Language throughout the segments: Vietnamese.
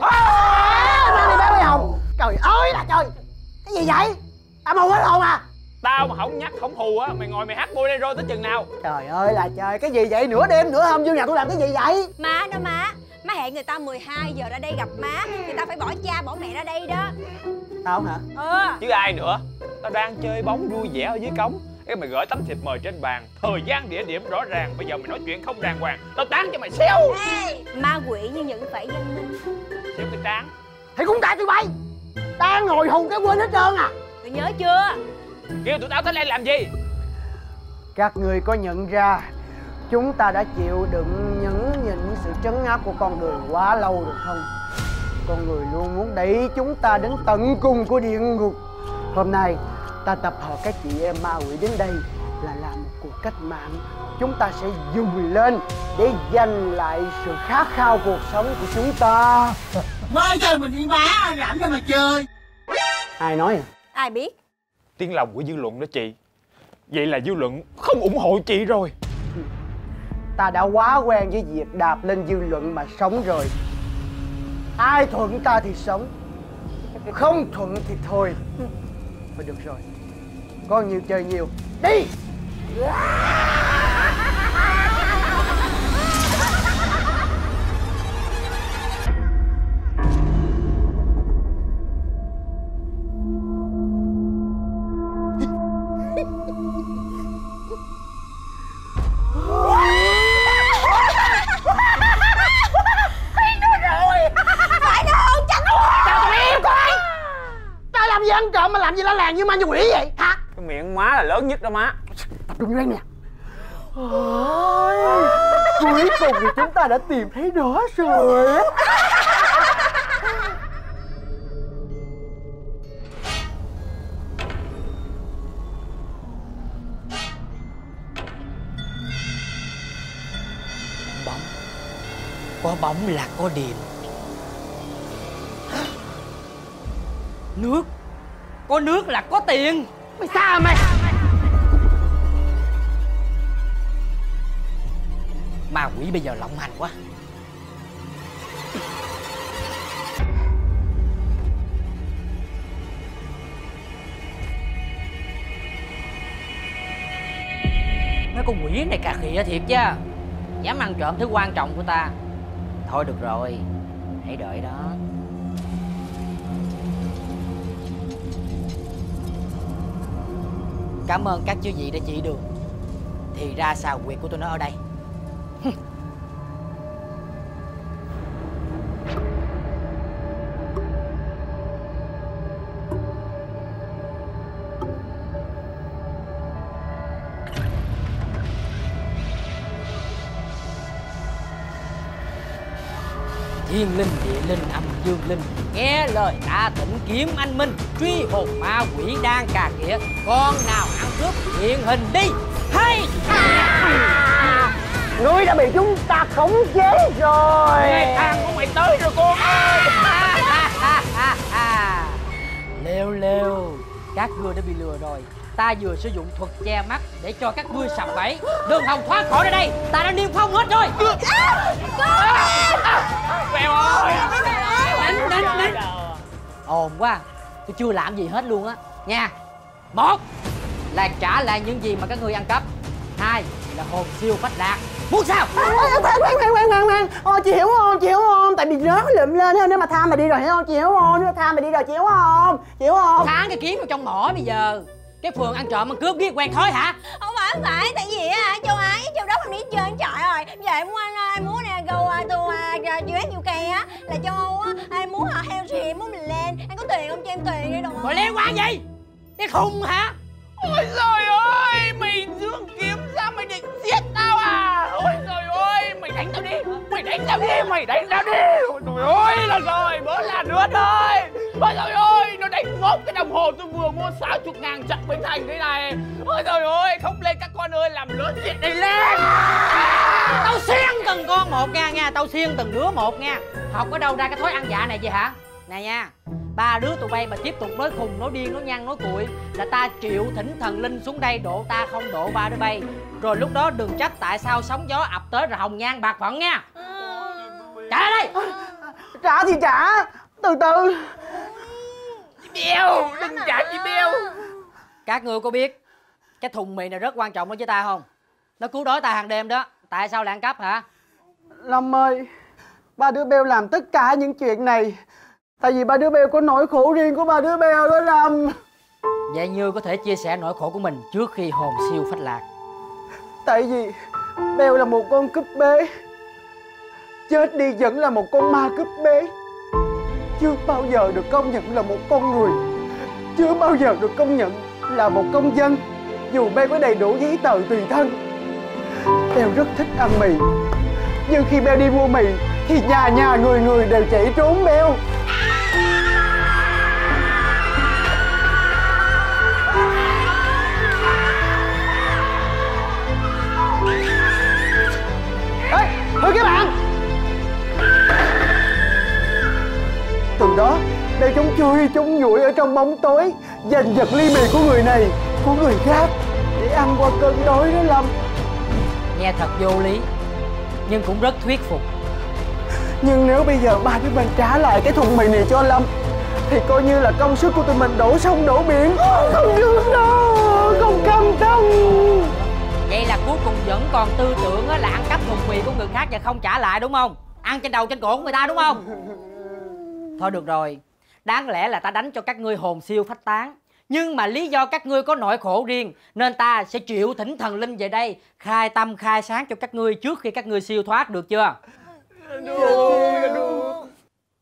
quê Ra đi bé Huy Hồng. Trời ơi là trời. Cái gì vậy? Tao mù hết hồn à. Tao mà không nhắc không hù á Mày ngồi mày hát bolero tới chừng nào. Trời ơi là trời Cái gì vậy? Nửa đêm nửa hôm vô nhà tôi làm cái gì vậy? Má đó má Má hẹn người ta 12 giờ ra đây gặp má Người ta phải bỏ cha bỏ mẹ ra đây đó. Tao hả? Ừ Chứ ai nữa. Tao đang chơi bóng vui vẻ ở dưới cống. Cái mày gửi tấm thiệp mời trên bàn. Thời gian địa điểm rõ ràng. Bây giờ mày nói chuyện không đàng hoàng. Tao tán cho mày xéo. Ê, Ma quỷ như những phải dân minh Xéo cái trán Thì cũng tại tụi bay. Đang ngồi hùng cái quên hết trơn à. Tôi nhớ chưa? Kêu tụi tao tới đây làm gì? Các người có nhận ra Chúng ta đã chịu đựng nhẫn nhịn sự trấn áp của con người quá lâu rồi không? Con người luôn muốn đẩy chúng ta đến tận cùng của địa ngục. Hôm nay ta tập hợp các chị em ma quỷ đến đây là làm một cuộc cách mạng Chúng ta sẽ dùng lên để giành lại sự khát khao cuộc sống của chúng ta. Mới chơi mình đi má rảnh cho mà chơi? Ai nói à? Ai biết? Tiếng lòng của dư luận đó chị. Vậy là dư luận không ủng hộ chị rồi. Ta đã quá quen với việc đạp lên dư luận mà sống rồi. Ai thuận ta thì sống Không thuận thì thôi. Thôi được rồi. Có nhiều chơi nhiều. Đi gì ăn trộm mà làm gì la làng như ma như quỷ vậy hả Cái miệng má là lớn nhất đó má Tập trung vô đây nè Ôi, Cuối cùng thì chúng ta đã tìm thấy nó rồi. Bóng. Có bóng là có điện. Nước. Có nước là có tiền. Mày sao mày? Ma quỷ bây giờ lộng hành quá. Mấy con quỷ này cà khịa thiệt chứ Dám ăn trộm thứ quan trọng của ta. Thôi được rồi, Hãy đợi đó. Cảm ơn các chư vị đã chỉ đường. Thì ra sao quyền của tôi nó ở đây? Thiên linh địa linh âm dương linh. Nghe lời ta tịnh kiếm anh minh truy hồn ma quỷ đang cà khịa con nào ăn cướp hiện hình đi. Hay! Ngươi đã bị chúng ta khống chế rồi. Ngày than của mày tới rồi con ơi. Lêu lêu. Các ngươi đã bị lừa rồi. Ta vừa sử dụng thuật che mắt để cho các ngươi sập bẫy. Đường hồng thoát khỏi ra đây. Ta đã niêm phong hết rồi. Mèo ơi ồn quá. Tôi chưa làm gì hết luôn á. Nha. Một là trả lại những gì mà các ngươi ăn cắp. Hai là hồn siêu phách lạc muốn sao? Khoan khoan khoan khoan khoan khoan. Ôi chị hiểu không? Chị hiểu không? Tại vì rớt lượm lên á, Nếu mà tha mày đi rồi hiểu không? Chị hiểu không? Nếu mà tha mày đi rồi chị hiểu không? Chị hiểu không? Tháng cái kiếm vào trong mỏ bây giờ. Cái phường ăn trộm ăn cướp ghét quen thói hả? Không phải không phải. Tại vì á châu Á với châu Đốc em đi chơi trời rồi Giờ em muốn anh em muốn nè go to uh, US UK á. Là châu Âu á em tiền đi đồng rồi liên quan gì? Cái khùng hả? Ôi trời ơi Mày dương kiếm ra mày định giết tao à? Ôi trời ơi Mày đánh tao đi. Mày đánh tao đi Mày đánh tao đi. Ôi trời ơi là rồi Bữa là nước ơi Ôi trời ơi Nó đánh ngốc cái đồng hồ tôi vừa mua 60 ngàn chặt Bến Thành thế này. Ôi trời ơi Không lên các con ơi Làm lớn chuyện này lên. Tao xiên từng con một nha nha. Tao xiên từng đứa một nha. Học ở đâu ra cái thói ăn dạ này vậy hả nè nha ba đứa tụi bay mà tiếp tục nói khùng nói điên nói nhăn nói cuội là ta chịu thỉnh thần linh xuống đây độ ta không độ ba đứa bay. Rồi lúc đó đừng trách tại sao sóng gió ập tới rồi hồng nhan bạc phận nha. Trả lại đây. Trả thì trả từ từ. Bèo Đừng trả chị Bèo các ngươi có biết cái thùng mì này rất quan trọng đối với ta không? Nó cứu đói ta hàng đêm đó. Tại sao lại ăn cắp hả? Lâm ơi Ba đứa Beo làm tất cả những chuyện này Tại vì ba đứa Beo có nỗi khổ riêng của ba đứa Beo đó Lâm vậy như có thể chia sẻ nỗi khổ của mình trước khi hồn siêu phách lạc. Tại vì Beo là một con cúp bế. Chết đi vẫn là một con ma cúp bế. Chưa bao giờ được công nhận là một con người. Chưa bao giờ được công nhận là một công dân. Dù Beo có đầy đủ giấy tờ tùy thân. Beo rất thích ăn mì. Nhưng khi Beo đi mua mì Thì nhà nhà người người đều chạy trốn Beo Beo chống chui chống nhủi ở trong bóng tối. Giành giật ly mì của người này Của người khác Để ăn qua cơn đói đó Lâm. Nghe thật vô lý nhưng cũng rất thuyết phục. Nhưng nếu bây giờ ba đứa mình trả lại cái thùng mì này cho Lâm Thì coi như là công sức của tụi mình đổ sông đổ biển. Không được đâu Không cam tâm. Vậy là cuối cùng vẫn còn tư tưởng á là ăn cắp thùng mì của người khác và không trả lại đúng không? Ăn trên đầu trên cổ của người ta đúng không? Thôi được rồi đáng lẽ là ta đánh cho các ngươi hồn siêu phách tán. Nhưng mà lý do các ngươi có nỗi khổ riêng, nên ta sẽ chịu thỉnh thần linh về đây, khai tâm khai sáng cho các ngươi trước khi các ngươi siêu thoát được chưa?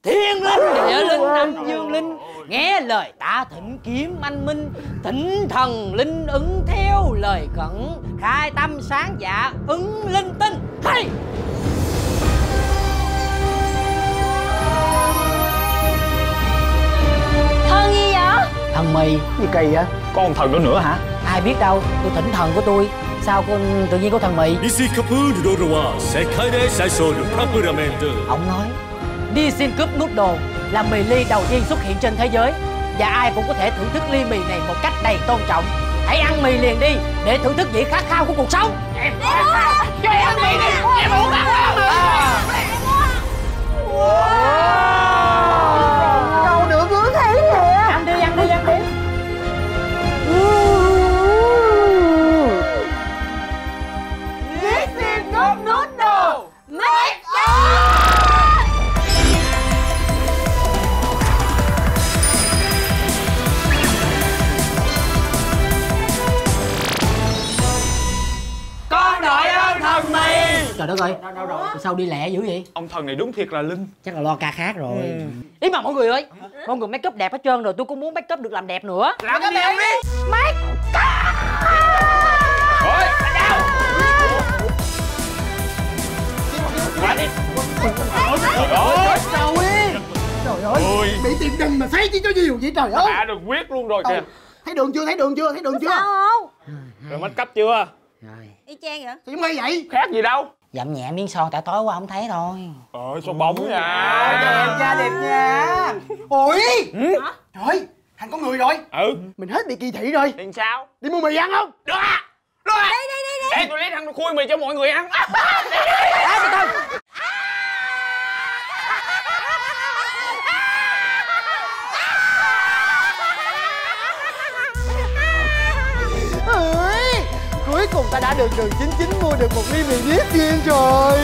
Thiên linh! Địa linh âm dương linh, nghe lời ta thỉnh kiếm anh minh, thỉnh thần linh ứng theo lời khẩn, khai tâm sáng dạ ứng linh tinh. Hay! Thần gì vậy? Thần mì Gì kỳ vậy? Con thần đó nữa hả? Ai biết đâu, tôi thỉnh thần của tôi Sao con tự nhiên có thần mì Ông nói đi xin cướp nút đồ là mì ly đầu tiên xuất hiện trên thế giới Và ai cũng có thể thưởng thức ly mì này một cách đầy tôn trọng Hãy ăn mì liền đi để thưởng thức vị khát khao của cuộc sống Em, em, ăn mì đi, em muốn ăn mì trời đất ơi. Sao đi lẹ dữ vậy? Ông thần này đúng thiệt là linh chắc là lo ca khác rồi. Ý mà mọi người ơi mọi người make up đẹp hết trơn rồi tôi cũng muốn make up được làm đẹp nữa. Làm cái gì đi. Qua đi Ôi Trời ơi! Ôi. Bị tiền đình mà thấy chứ cho nhiều vậy trời ơi! Đã được quyết luôn rồi kìa. Thấy đường chưa? Thấy đường chưa? Thấy đường chưa? Sao không? Rồi make up chưa? Rồi. Y chang vậy? Chị mày vậy. Khác gì đâu dặm nhẹ miếng son tại tối qua không thấy thôi. Ôi sao bóng Đẹp nha nha đẹp nha. Ôi Ừ. Trời Thành có người rồi. Ừ. Mình hết bị kỳ thị rồi. Thì sao? Đi mua mì ăn không? Được à Được à Đi đi đi đi Để tôi lấy thằng khui mì cho mọi người ăn. Ơi Cuối cùng ta đã được đường chính chính mua được một ly mì biết riêng rồi.